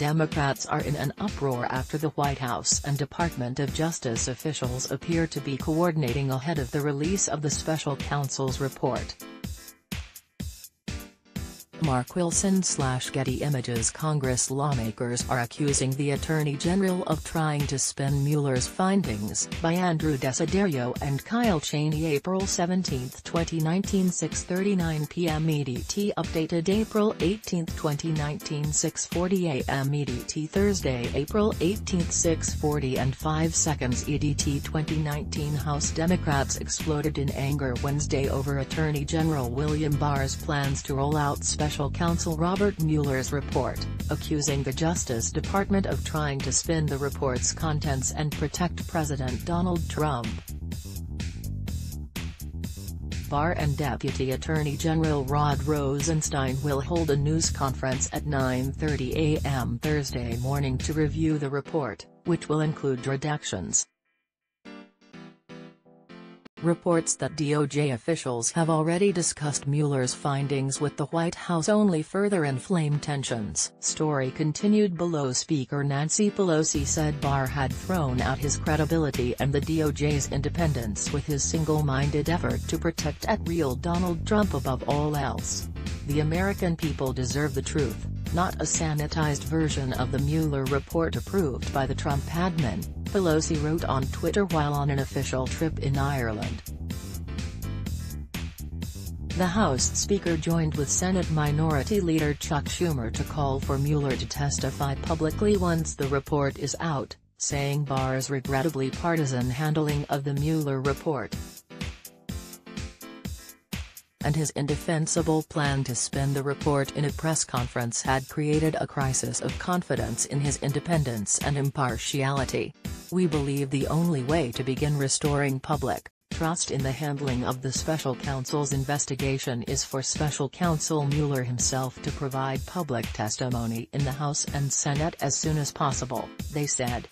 Democrats are in an uproar after the White House and Department of Justice officials appear to be coordinating ahead of the release of the special counsel's report. Mark Wilson slash Getty Images Congress lawmakers are accusing the Attorney General of trying to spin Mueller's findings by Andrew Desiderio and Kyle Cheney April 17, 2019 6.39 p.m. EDT Updated April 18, 2019 6.40 a.m. EDT Thursday April 18, 6.40 and 5 seconds EDT 2019 House Democrats exploded in anger Wednesday over Attorney General William Barr's plans to roll out special special counsel Robert Mueller's report, accusing the Justice Department of trying to spin the report's contents and protect President Donald Trump. Barr and Deputy Attorney General Rod Rosenstein will hold a news conference at 9.30 a.m. Thursday morning to review the report, which will include redactions. Reports that DOJ officials have already discussed Mueller's findings with the White House only further inflame tensions. Story continued below Speaker Nancy Pelosi said Barr had thrown out his credibility and the DOJ's independence with his single-minded effort to protect at real Donald Trump above all else. The American people deserve the truth, not a sanitized version of the Mueller report approved by the Trump admin, Pelosi wrote on Twitter while on an official trip in Ireland. The House Speaker joined with Senate Minority Leader Chuck Schumer to call for Mueller to testify publicly once the report is out, saying Barr's regrettably partisan handling of the Mueller report and his indefensible plan to spin the report in a press conference had created a crisis of confidence in his independence and impartiality. We believe the only way to begin restoring public trust in the handling of the special counsel's investigation is for special counsel Mueller himself to provide public testimony in the House and Senate as soon as possible, they said.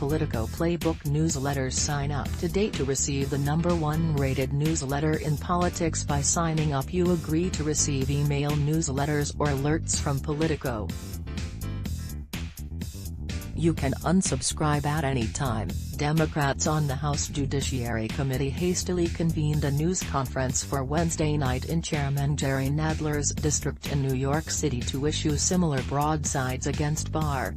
Politico Playbook newsletters sign up to date to receive the number one rated newsletter in politics by signing up you agree to receive email newsletters or alerts from Politico. You can unsubscribe at any time. Democrats on the House Judiciary Committee hastily convened a news conference for Wednesday night in Chairman Jerry Nadler's district in New York City to issue similar broadsides against Barr.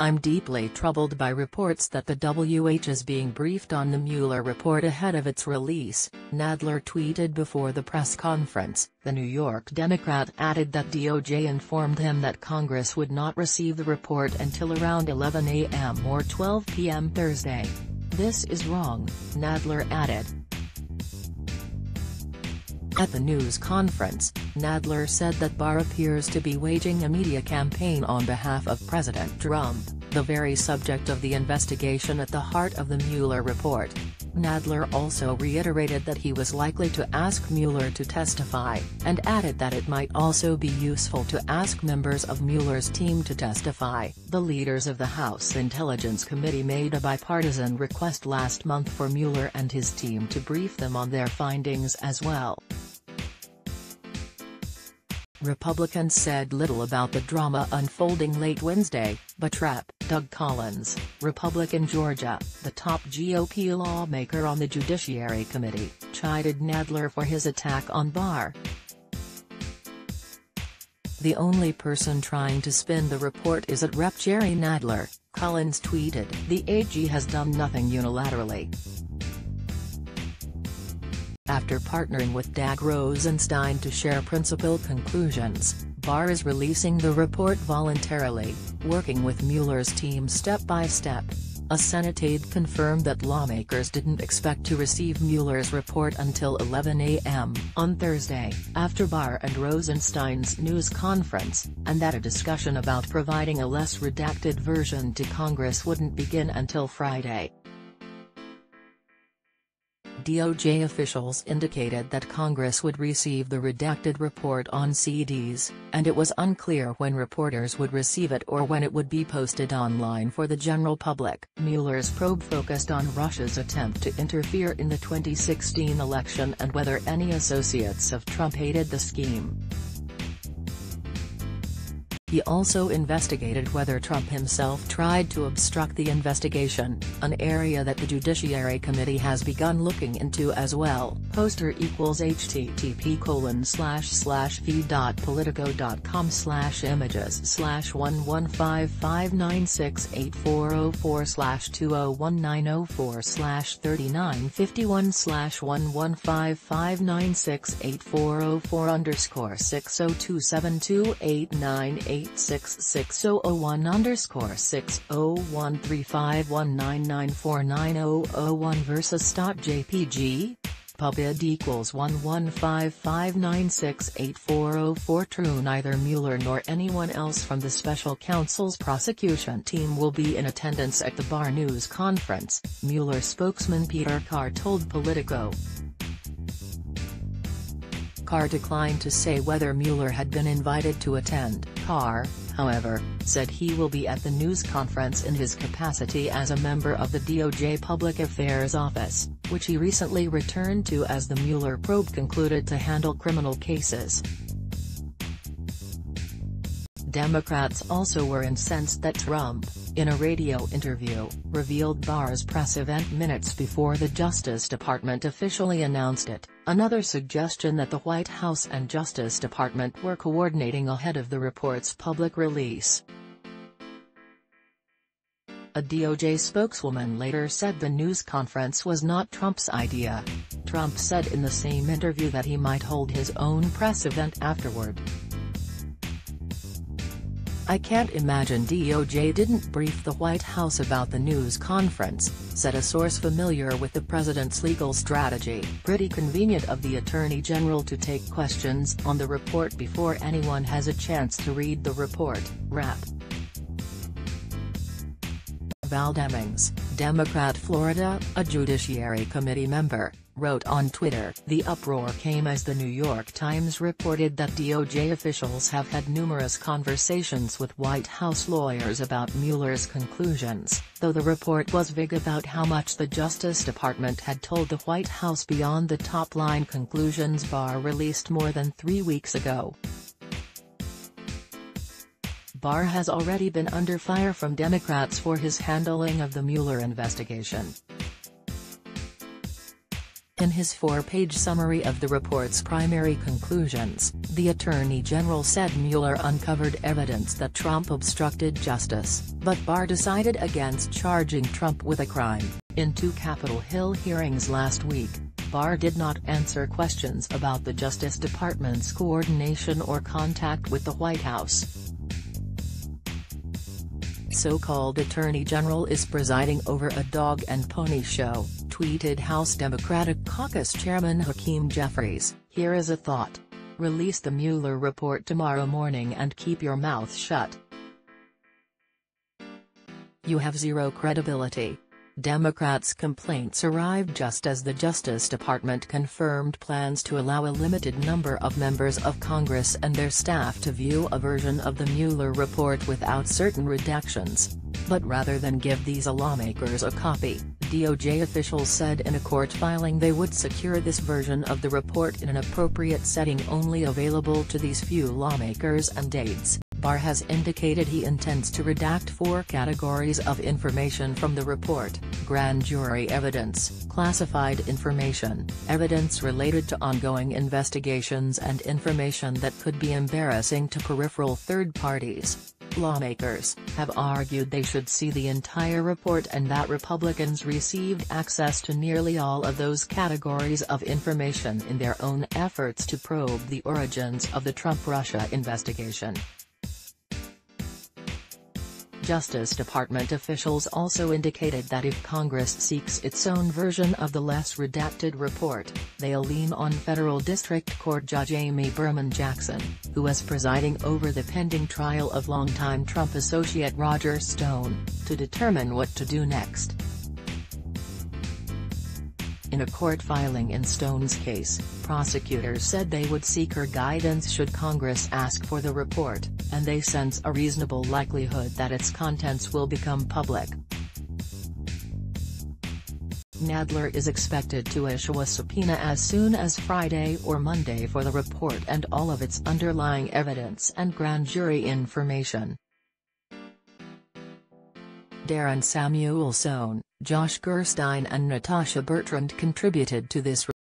I'm deeply troubled by reports that the WH is being briefed on the Mueller report ahead of its release, Nadler tweeted before the press conference. The New York Democrat added that DOJ informed him that Congress would not receive the report until around 11 a.m. or 12 p.m. Thursday. This is wrong, Nadler added. At the news conference, Nadler said that Barr appears to be waging a media campaign on behalf of President Trump, the very subject of the investigation at the heart of the Mueller report. Nadler also reiterated that he was likely to ask Mueller to testify, and added that it might also be useful to ask members of Mueller's team to testify. The leaders of the House Intelligence Committee made a bipartisan request last month for Mueller and his team to brief them on their findings as well. Republicans said little about the drama unfolding late Wednesday, but Rep. Doug Collins, Republican Georgia, the top GOP lawmaker on the Judiciary Committee, chided Nadler for his attack on Barr. The only person trying to spin the report is at Rep. Jerry Nadler, Collins tweeted. The AG has done nothing unilaterally. After partnering with Dag Rosenstein to share principal conclusions, Barr is releasing the report voluntarily, working with Mueller's team step by step. A Senate aide confirmed that lawmakers didn't expect to receive Mueller's report until 11 a.m. on Thursday, after Barr and Rosenstein's news conference, and that a discussion about providing a less redacted version to Congress wouldn't begin until Friday. DOJ officials indicated that Congress would receive the redacted report on CDs, and it was unclear when reporters would receive it or when it would be posted online for the general public. Mueller's probe focused on Russia's attempt to interfere in the 2016 election and whether any associates of Trump aided the scheme. He also investigated whether Trump himself tried to obstruct the investigation, an area that the Judiciary Committee has begun looking into as well. Poster equals http colon slash slash feed.politico.com slash images oh slash 115596840 slash 201904 slash 3951 slash 115596840 underscore 602728988 866 underscore 6013519949001 versus Stop .jpg? Pubid equals 115596840 True Neither Mueller nor anyone else from the special counsel's prosecution team will be in attendance at the Barr News conference, Mueller spokesman Peter Carr told Politico. Carr declined to say whether Mueller had been invited to attend. Carr, however, said he will be at the news conference in his capacity as a member of the DOJ Public Affairs Office, which he recently returned to as the Mueller probe concluded to handle criminal cases. Democrats also were incensed that Trump, in a radio interview, revealed Barr's press event minutes before the Justice Department officially announced it, another suggestion that the White House and Justice Department were coordinating ahead of the report's public release. A DOJ spokeswoman later said the news conference was not Trump's idea. Trump said in the same interview that he might hold his own press event afterward. I can't imagine DOJ didn't brief the White House about the news conference, said a source familiar with the president's legal strategy. Pretty convenient of the Attorney General to take questions on the report before anyone has a chance to read the report, Rep. Val Demings, Democrat Florida, a Judiciary Committee member, wrote on Twitter. The uproar came as the New York Times reported that DOJ officials have had numerous conversations with White House lawyers about Mueller's conclusions, though the report was vague about how much the Justice Department had told the White House beyond the top-line conclusions Barr released more than three weeks ago. Barr has already been under fire from Democrats for his handling of the Mueller investigation. In his four-page summary of the report's primary conclusions, the Attorney General said Mueller uncovered evidence that Trump obstructed justice, but Barr decided against charging Trump with a crime. In two Capitol Hill hearings last week, Barr did not answer questions about the Justice Department's coordination or contact with the White House so-called Attorney General is presiding over a dog and pony show, tweeted House Democratic Caucus Chairman Hakeem Jeffries, here is a thought. Release the Mueller report tomorrow morning and keep your mouth shut. You have zero credibility. Democrats' complaints arrived just as the Justice Department confirmed plans to allow a limited number of members of Congress and their staff to view a version of the Mueller report without certain redactions. But rather than give these lawmakers a copy, DOJ officials said in a court filing they would secure this version of the report in an appropriate setting only available to these few lawmakers and aides. Barr has indicated he intends to redact four categories of information from the report, grand jury evidence, classified information, evidence related to ongoing investigations and information that could be embarrassing to peripheral third parties. Lawmakers have argued they should see the entire report and that Republicans received access to nearly all of those categories of information in their own efforts to probe the origins of the Trump-Russia investigation. Justice Department officials also indicated that if Congress seeks its own version of the less redacted report, they'll lean on federal district court judge Amy Berman Jackson, who is presiding over the pending trial of longtime Trump associate Roger Stone, to determine what to do next. In a court filing in Stone's case, prosecutors said they would seek her guidance should Congress ask for the report, and they sense a reasonable likelihood that its contents will become public. Nadler is expected to issue a subpoena as soon as Friday or Monday for the report and all of its underlying evidence and grand jury information. Darren Samuel Samuelson, Josh Gerstein and Natasha Bertrand contributed to this